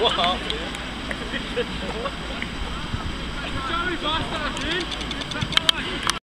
Wow. Joey, bastard, dude.